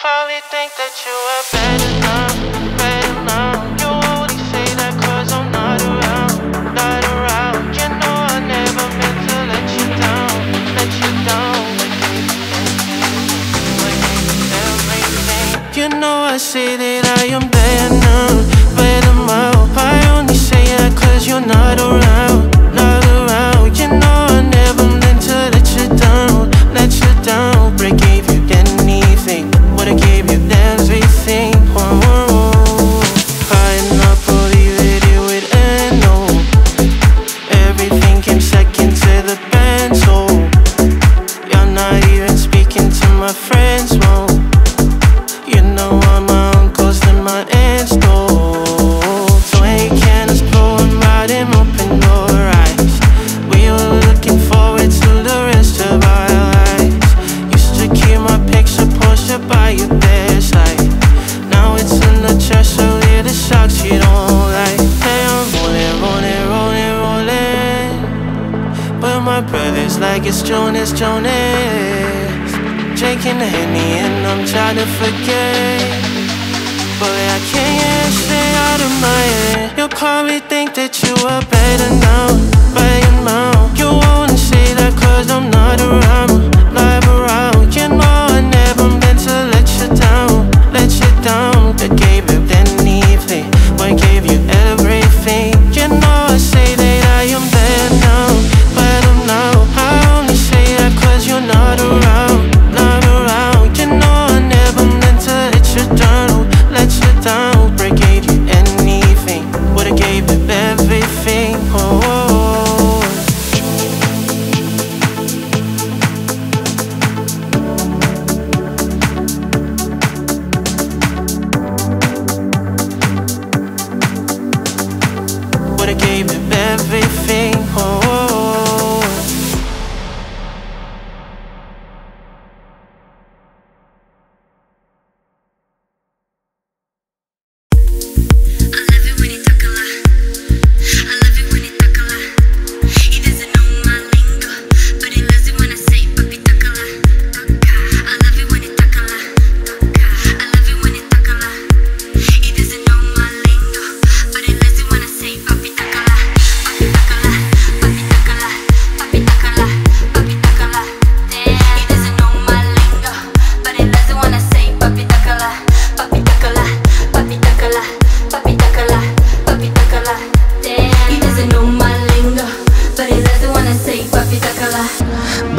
probably think that you are better now, better now. You only say that cause I'm not around, not around. You know I never meant to let you down, let you down. Like everything. You know I say that I am better now, better now. I only say that cause you're not around, are better now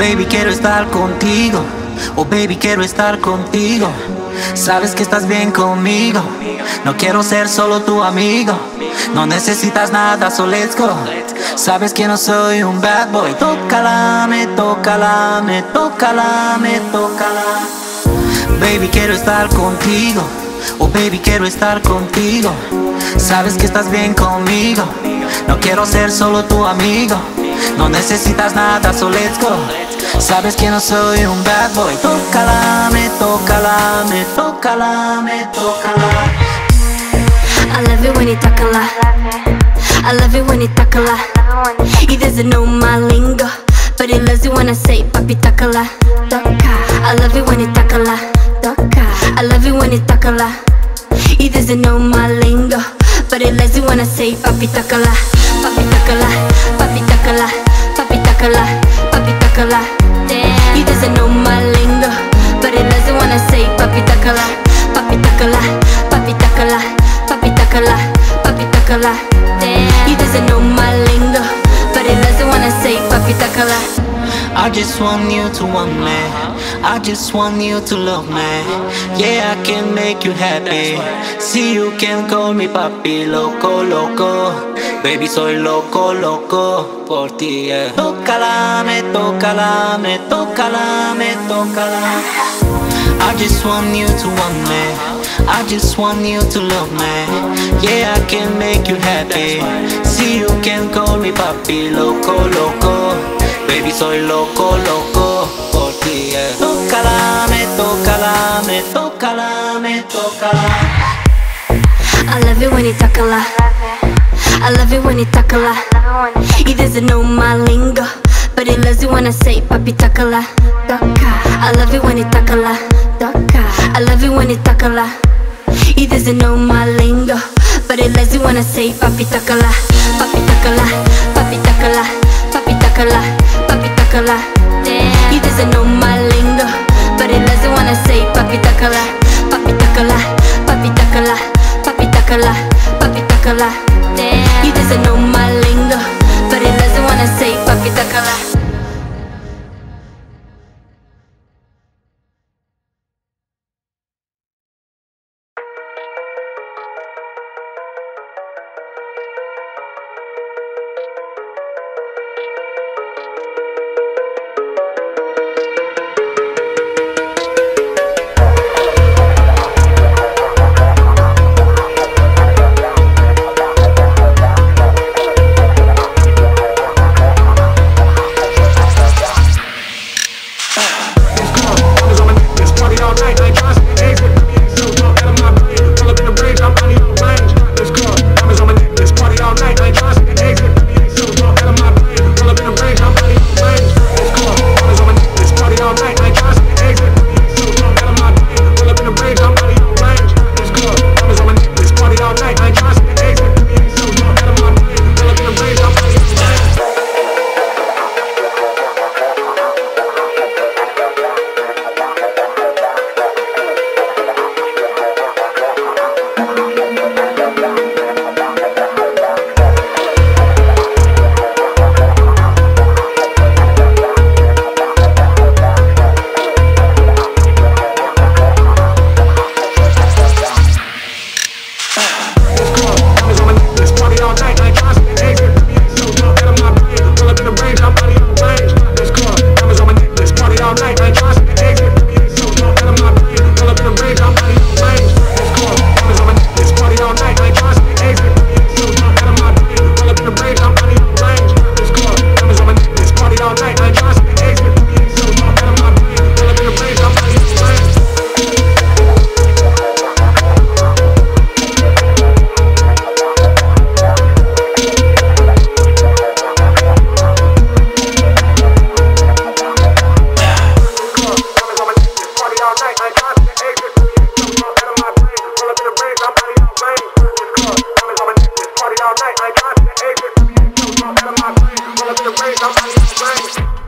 Baby, quiero estar contigo. Oh, baby, quiero estar contigo. Sabes que estás bien conmigo. No quiero ser solo tu amigo. No necesitas nada, so let's go. Sabes que no soy un bad boy. Tócala, me tócala, me tócala, me tócala. Baby, quiero estar contigo. Oh, baby, quiero estar contigo. Sabes que estás bien conmigo. No quiero ser solo tu amigo. No necesitas nada, so let's go. Sabes que no soy un bad boy. Tócala, me tócala, me tócala, me tócala. I love it when he talk a lot. I love it when he talk a lot. He doesn't know my lingo, but he loves it when I say papi talk a lot. I love it when he talk a lot. I love it when he talk a lot. He doesn't know my lingo, but he loves it when I say papi talk a lot. Papi Papi talk a lot. Papi talk a. He doesn't know my lingo, but he when I say papi talk a lot. Papi talk a lot. Papi talk a lot. Papi talk a lot. Papi talk a. He doesn't know my lingo, but he when I say papi talk a lot. I just want you to want me. I just want you to love me. Yeah, I can make you happy. See, you can call me papi, loco, loco. Baby, soy loco, loco por ti. Yeah. Tócala, me tócala, me tócala, me tócala. I just want you to want me. I just want you to love me. Yeah, I can make you happy. See, you can call me papi, loco, loco. Baby, soy loco, loco por ti. Yeah. Tócala, me tócala, me tócala, me tócala. I love it when you talk a lot. I love it when he talk a lot. He doesn't know my lingo, but he loves it when I say papi talk a lot. I love it when he talk a lot. I love it when it takala. He doesn't know my lingo, but it lets you wanna say papi takala, papi takala, papi takala, papi takala, papi takala. He doesn't know Wanna be the rain, I'm running the rain.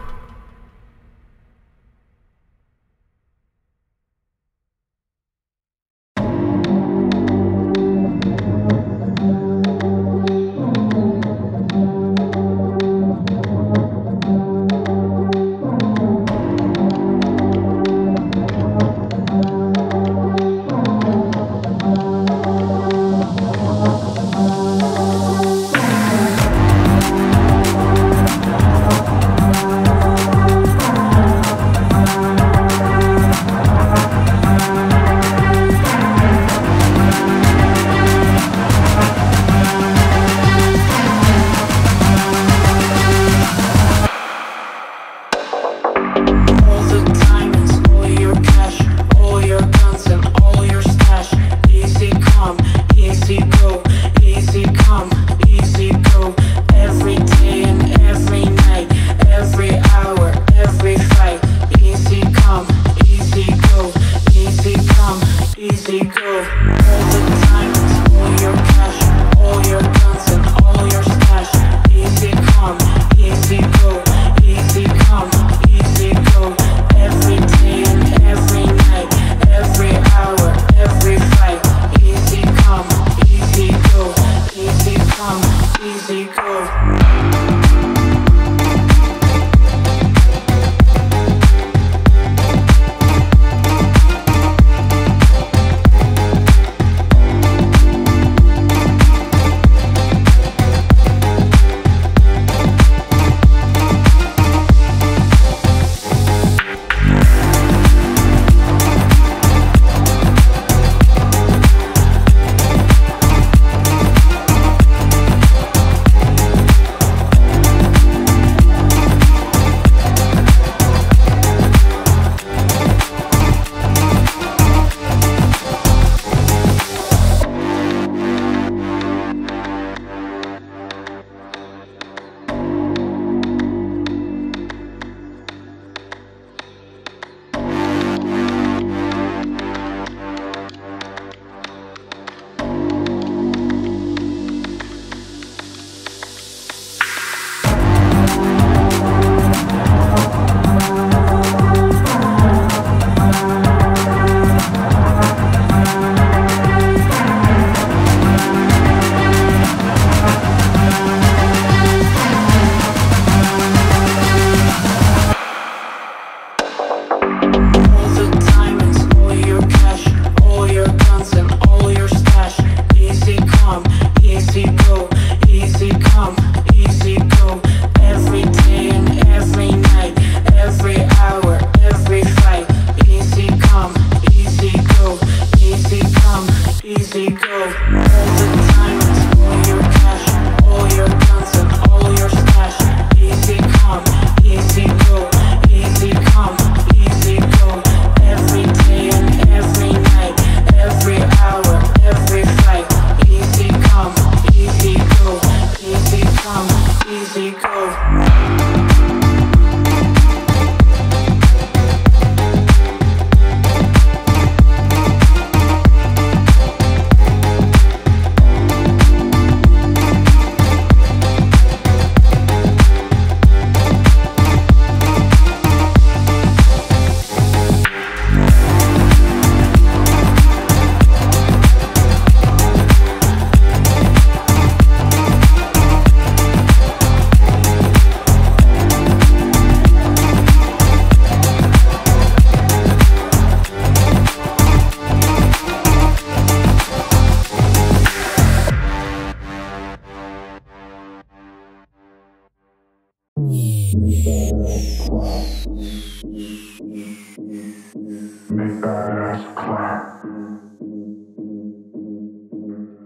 Make that ass clap.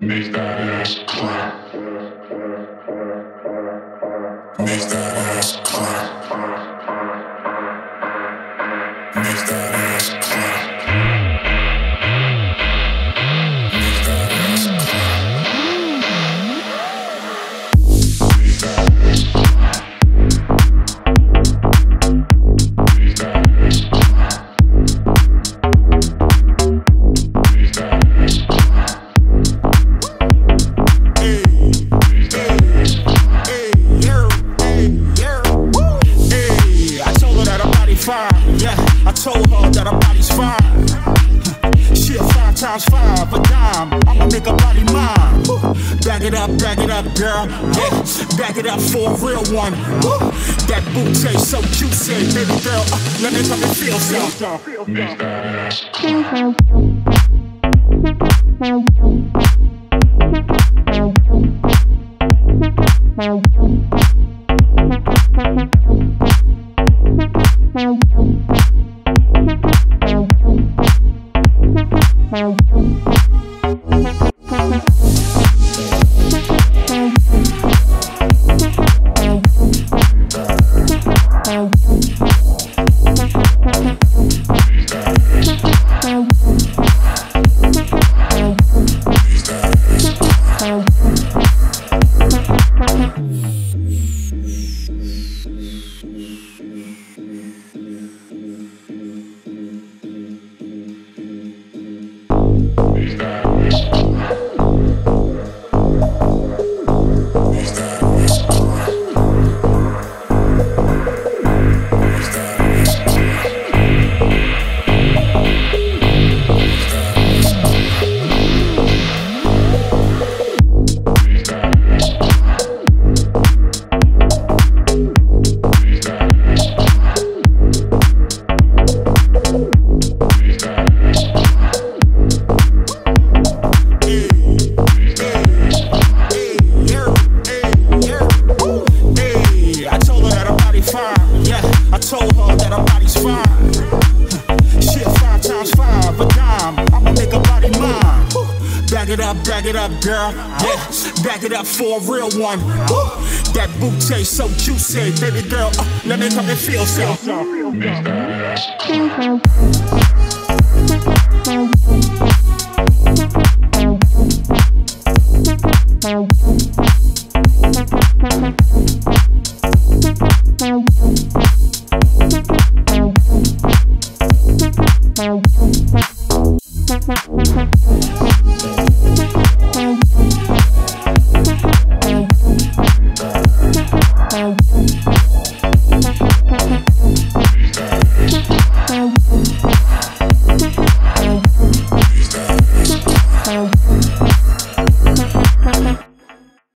Make that ass clap. Up, girl. Yeah, back it up for a real one. Woo. That boot tastes so juicy, baby girl. Uh, let me come and feel some. Make that it up, back it up, girl. Yeah, back it up for a real one. Woo. That boot tastes so juicy, baby girl. Uh, let me come and feel some.